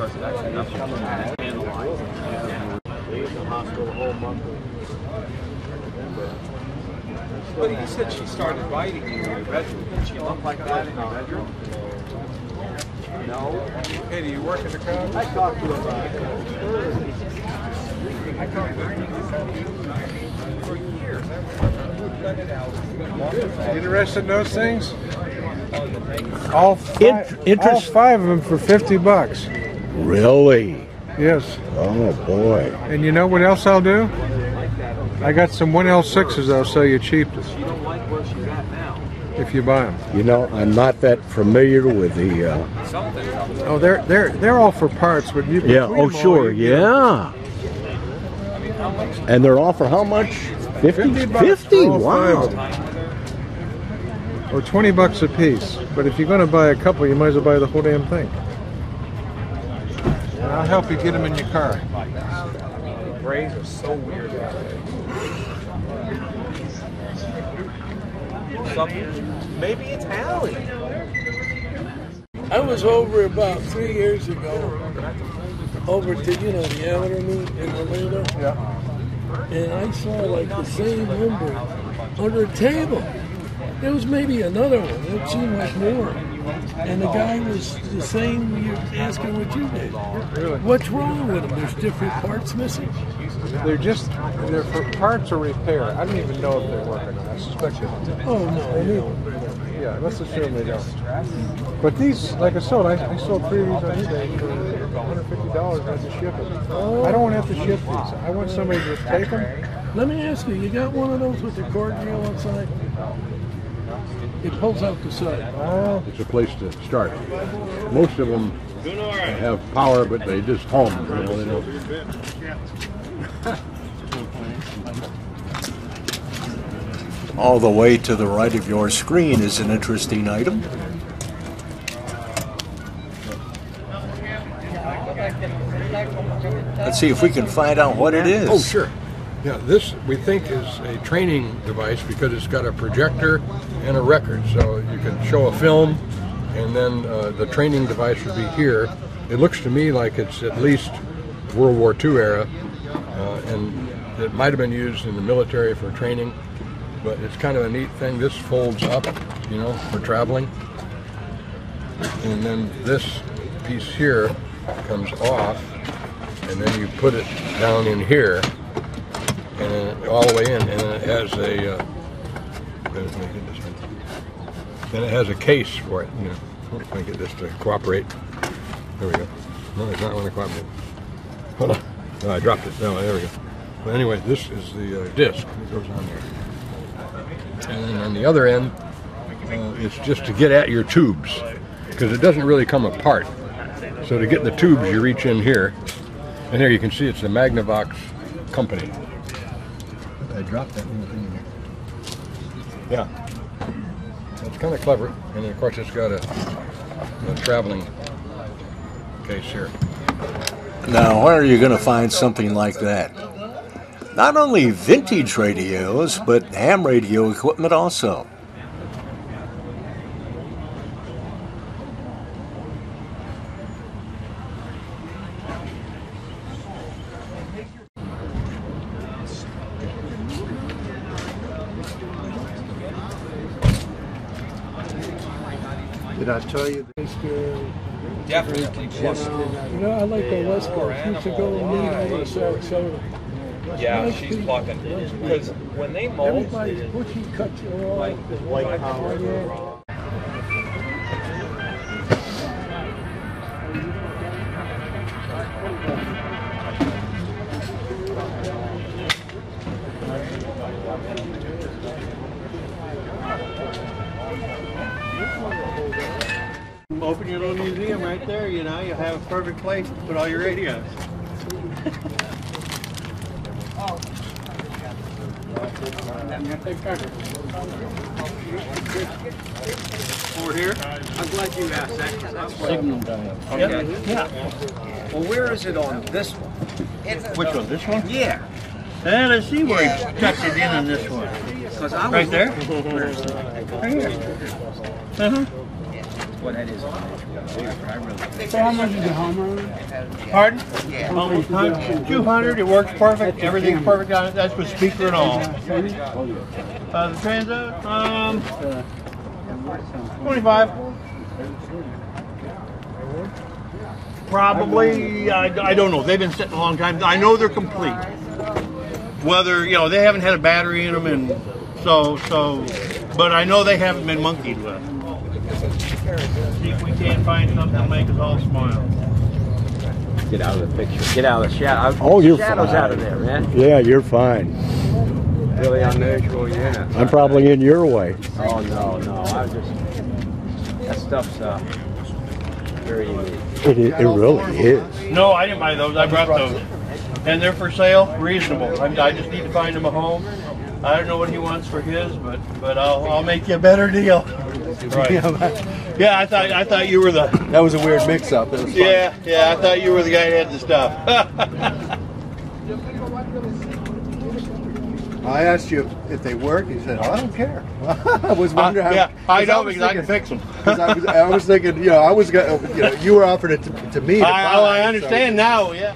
African lady started acting up and leave the hospital a whole month of But you said she started writing in your bedroom. Did she look like that in your bedroom? No. Hey, do you work at the crowd? I talked to her about it. I talked to her for years. Interested in those things? Oh, all five, Int- interest- all five of them for 50 bucks. Really? Yes. Oh boy. And you know what else I'll do? I got some 1L6s I'll sell you cheapest You don't like where she's at now. if you buy them. You know, I'm not that familiar with the. Uh, Oh, they're they're they're all for parts, but you yeah. Oh, sure. Yeah. And they're all for how much? 50? 50 bucks 50? Wow. five or 20 bucks a piece. But if you're going to buy a couple, you might as well buy the whole damn thing. And I'll help you get them in your car. Brains are so weird. Something. Maybe it's Allie. I was over about three years ago, over to, you know, the amateur meet in Orlando. Yeah. And I saw like the same number under a table. There was maybe another one. It seemed like more. And the guy was the same, you're asking what you did. Really? What's wrong with them? There's different parts missing. They're just they're for parts or repair. I don't even know if they work or not. I suspect they don't. Oh, no. Yeah, let's assume they don't. But these, like I sold, I, I sold three of these on eBay for $150 worth of shipping. I don't want to have to ship these. I want somebody to take them. Let me ask you, you got one of those with the cord reel outside? It pulls out the side. Well, It's a place to start. Most of them have power, but they just hum. You know, they don't. All the way to the right of your screen is an interesting item. Let's see if we can find out what it oh, is. Oh, sure. Yeah, this we think is a training device because it's got a projector and a record, so you can show a film, and then uh, the training device would be here. It looks to me like it's at least World War II era, uh, and it might have been used in the military for training, but it's kind of a neat thing. This folds up, you know, for traveling, and then this piece here comes off, and then you put it down in here and then all the way in, and then it has a. Uh, let me. Then it has a case for it. You know, if I get this to cooperate. There we go. No, it's not going to cooperate. Hold on. No, I dropped it. No, there we go. But anyway, this is the uh, disc that goes on there. And then on the other end, uh, it's just to get at your tubes because it doesn't really come apart. So to get the tubes, you reach in here, and there you can see it's the Magnavox company. I dropped that little thing in there. Yeah. It's kind of clever. And then, of course, it's got a, a traveling case here. Now, where are you going to find something like that? Not only vintage radios, but ham radio equipment also. Did I tell you? Definitely plus. You know, I like the uh, West Coast. Used to go and meet over to Sarasota. Yeah, Nice she's people. plucking. Because when they mold, Everybody's bushy cuts are all like White power. Open your little museum right there, you know, you have a perfect place to put all your radios. Over here? I'm glad you asked that. 'cause that's what Signal Okay. Yeah. Well, where is it on this one? Which one, this one? Yeah. Uh, let's see where he tucked it in on this one. Because I was Right there? Right here. Uh-huh. Well, that is I really. So how much is the Hummer? Pardon? Almost two hundred. It works perfect. Everything's perfect on it. That's with speaker and all. Uh, the Transit, um, twenty-five. Probably. I, I don't know. They've been sitting a long time. I know they're complete. Whether you know they haven't had a battery in them, and so so, but I know they haven't been monkeyed with. See if we can't find something to make us all smile. Get out of the picture. Get out of the shadow. Oh, you're Shadows fine. out of there, man. Yeah, you're fine. Really unusual, yeah. I'm probably in your way. Oh no, no. I was just that stuff's uh, very unique. It, it really is. No, I didn't buy those. I brought those. And they're for sale, reasonable. I, I just need to find him a home. I don't know what he wants for his, but but I'll, I'll make you a better deal. Right. Yeah, I thought I thought you were the That was a weird mix-up. It was fun. yeah yeah I thought you were the guy that had the stuff. I asked you if they work. You said, "Oh, I don't care." I was wondering how. yeah, I know was because I can fix them. I was, I was thinking, you know, I was gonna, you know, you were offering it to, to me. To I, buy, oh, I so- understand now. Yeah.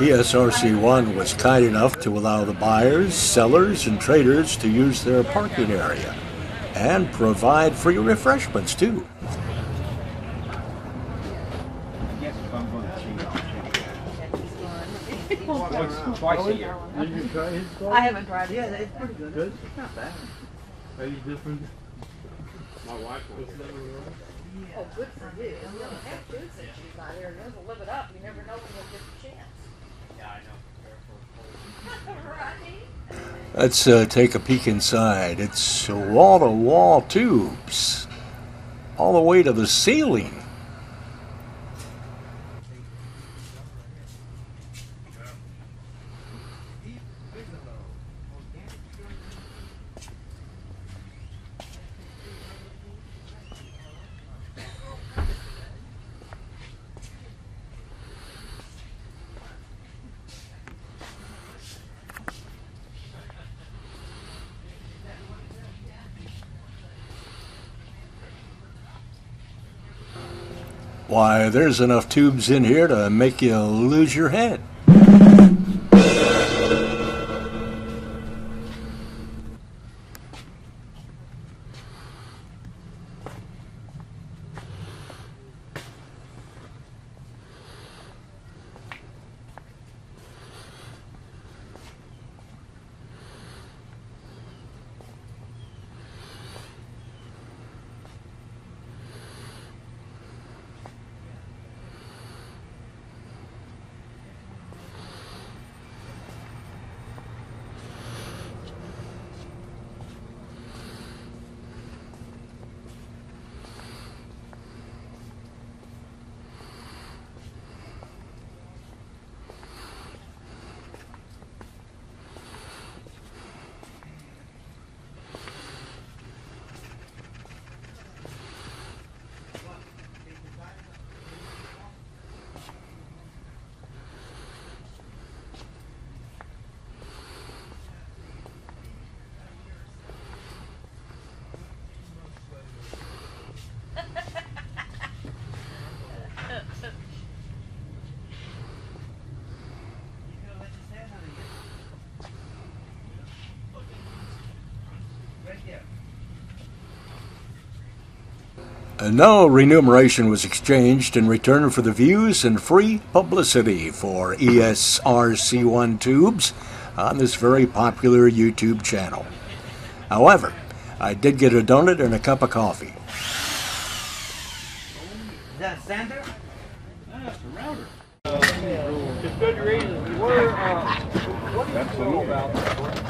E ESRC1 was kind enough to allow the buyers, sellers, and traders to use their parking area and provide free refreshments too. Twice a year. I haven't tried it. Yeah, it's pretty good. Good? Not bad. Any different? Oh, good for you. You don't have to since she's not here. You have to live it up. You never know when you'll get the chance. Yeah, I know. right? Let's uh, take a peek inside. It's wall to wall tubes, all the way to the ceiling. Why, there's enough tubes in here to make you lose your head. And no remuneration was exchanged in return for the views and free publicity for E ESRC1 tubes on this very popular YouTube channel. However, I did get a donut and a cup of coffee. Is that a sander? It's good reason. We're, uh, what do you know about?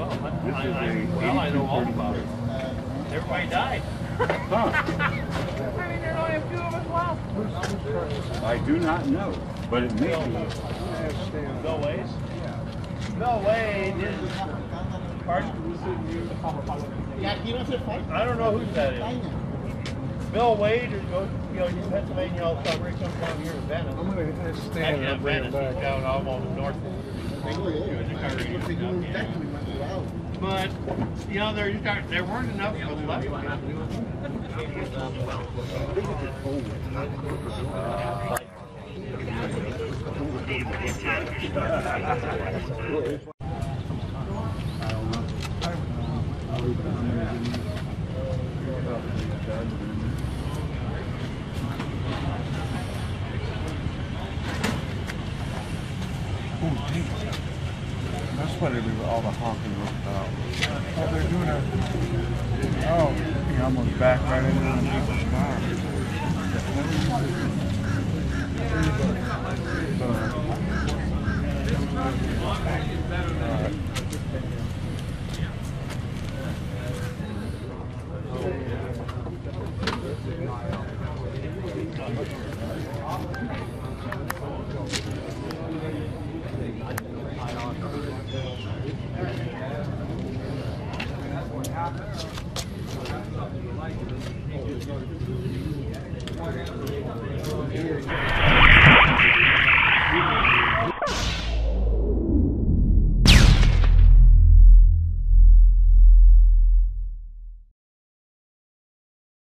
Well, I, I, I, well, I know all about it. Everybody died. I mean, there's only a few of us left. I do not know, but it may be. Bill Ways? Bill Wade is. Pardon? I don't know who that is. Bill Wade is. Oh, you know, in Pennsylvania all summer, he comes down here to Venice. I'm gonna stand and bring him back. down almost north. But, you know, there, just aren't- there weren't enough of us left. That's what it was, all the honking about. Oh, they're doing a, oh, almost backed right into.